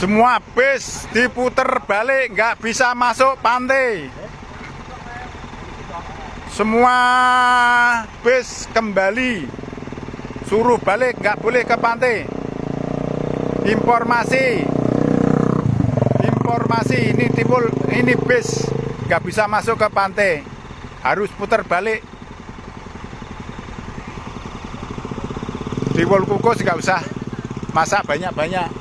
Semua bis diputer balik, nggak bisa masuk pantai. Semua bis kembali suruh balik, nggak boleh ke pantai. Informasi, informasi ini timbul, ini bis nggak bisa masuk ke pantai, harus putar balik. Di Kukus nggak usah masak banyak-banyak.